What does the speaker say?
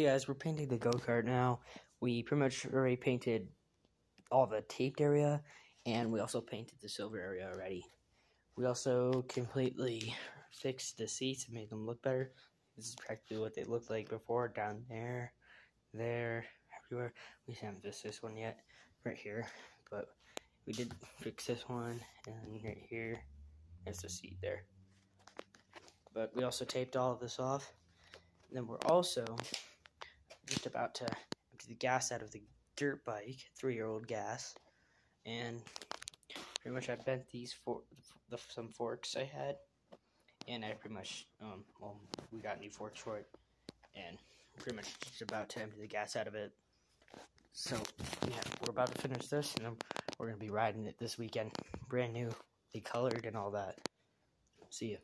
Hey guys, we're painting the go-kart now. We pretty much already painted all the taped area, and we also painted the silver area already. We also completely fixed the seats and made them look better. This is practically what they looked like before, down there, there, everywhere. We haven't fixed this one yet, right here, but we did fix this one, and right here, there's the seat there. But we also taped all of this off. And then we're also just about to empty the gas out of the dirt bike, three-year-old gas, and pretty much I bent these for the, some forks I had, and I pretty much um well we got new forks for it, and pretty much just about to empty the gas out of it. So yeah, we're about to finish this, and we're gonna be riding it this weekend, brand new, they colored and all that. See ya.